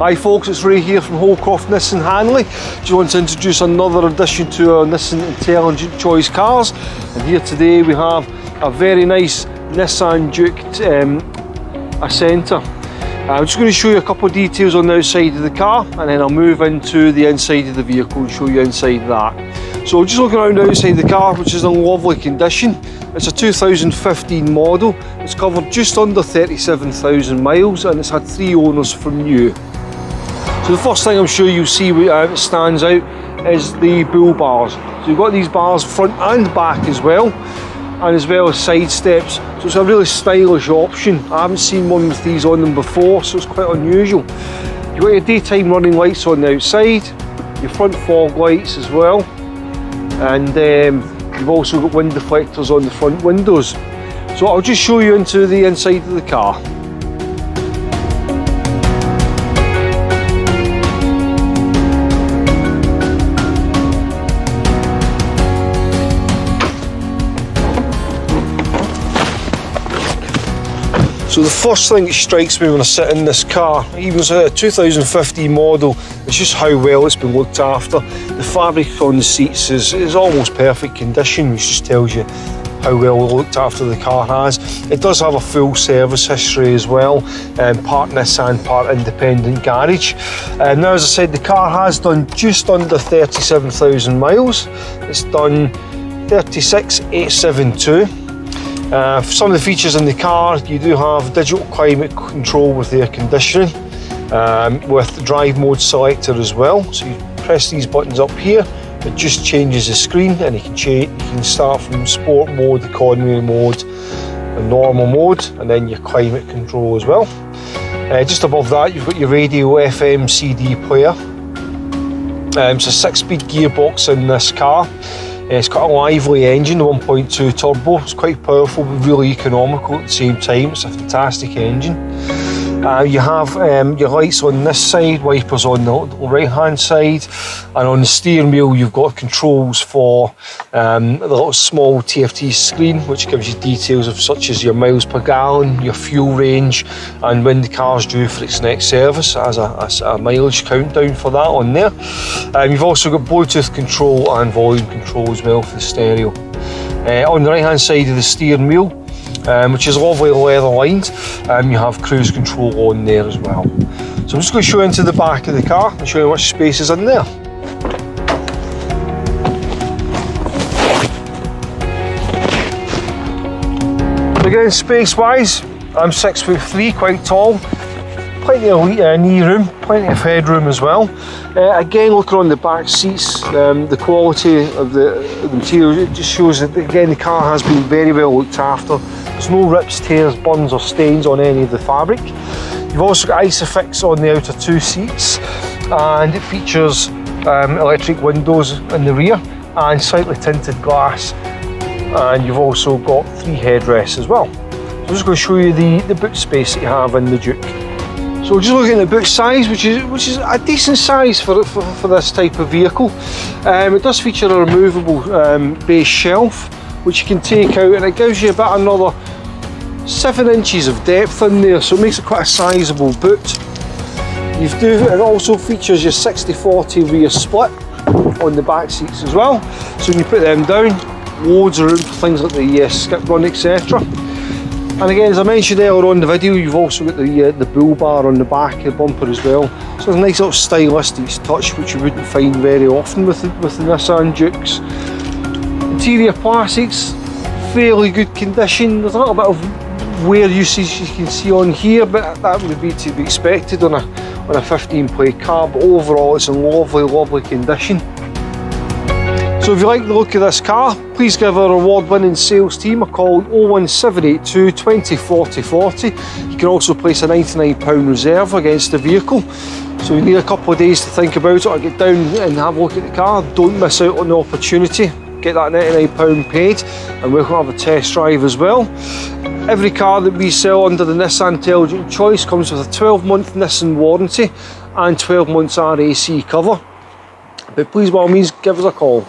Hi folks, it's Ray here from Holdcroft Nissan Hanley. Just want to introduce another addition to our Nissan Intelligent Choice cars. And here today we have a very nice Nissan Juke um, Acenta. Uh, I'm just going to show you a couple of details on the outside of the car and then I'll move into the inside of the vehicle and show you inside that. So just looking around outside the car which is in lovely condition. It's a 2015 model. It's covered just under 37,000 miles and it's had three owners from new. So the first thing I'm sure you'll see uh, stands out is the bull bars. So you've got these bars front and back as well and as well as side steps. So it's a really stylish option. I haven't seen one with these on them before, so it's quite unusual. You've got your daytime running lights on the outside, your front fog lights as well, and um, you've also got wind deflectors on the front windows. So I'll just show you into the inside of the car. So the first thing that strikes me when I sit in this car, even as a 2015 model, it's just how well it's been looked after. The fabric on the seats is, is almost perfect condition, which just tells you how well looked after the car has. It does have a full service history as well, um, part Nissan, part independent garage. Um, now as I said, the car has done just under 37,000 miles. It's done 36,872. Uh, some of the features in the car, you do have digital climate control with air conditioning, um, with drive mode selector as well. So you press these buttons up here, it just changes the screen and you can, change, you can start from sport mode, economy mode, and normal mode, and then your climate control as well. Uh, just above that, you've got your radio FM CD player. Um, it's a six-speed gearbox in this car. It's got a lively engine, the 1.2 turbo. It's quite powerful but really economical at the same time. It's a fantastic engine. Uh, you have um, your lights on this side, wipers on the right hand side, and on the steering wheel you've got controls for um, the little small TFT screen which gives you details of such as your miles per gallon, your fuel range, and when the car's due for its next service as a, a, mileage countdown for that on there. Um, you've also got Bluetooth control and volume control as well for the stereo. Uh, on the right hand side of the steering wheel um, which is lovely leather lined. Um, you have cruise control on there as well. So I'm just going to show you into the back of the car and show you what space is in there. Again, space wise, I'm six foot three, quite tall. Plenty of knee room, plenty of headroom as well. Uh, again, looking on the back seats, um, the quality of the, the material, it just shows that again the car has been very well looked after. There's no rips, tears, burns or stains on any of the fabric. You've also got Isofix on the outer two seats and it features um, electric windows in the rear and slightly tinted glass and you've also got three headrests as well. I'm just going to show you the, the boot space that you have in the Juke. So we're just looking at the boot size, which is which is a decent size for for, for this type of vehicle. Um, it does feature a removable um, base shelf, which you can take out, and it gives you about another seven inches of depth in there, so it makes it quite a sizable boot. You do, it also features your 60-40 rear split on the back seats as well. So when you put them down, loads of room for things like the uh, skip run, etc. And again, as I mentioned earlier on the video, you've also got the uh, the bull bar on the back of the bumper as well. So it's a nice little stylistic touch, which you wouldn't find very often with the, with the Nissan Jukes. Interior plastics, fairly good condition. There's a little bit of wear usage you can see on here, but that would be to be expected on a on a 15 plate car. But overall, it's in lovely, lovely condition. So if you like the look of this car, please give our award-winning sales team a call 01782 20 40 40. You can also place a £99 reserve against the vehicle. So you need a couple of days to think about it or get down and have a look at the car. Don't miss out on the opportunity. Get that £99 paid and we'll have a test drive as well. Every car that we sell under the Nissan Intelligent Choice comes with a 12 month Nissan warranty and 12 months RAC cover. But please by all means give us a call.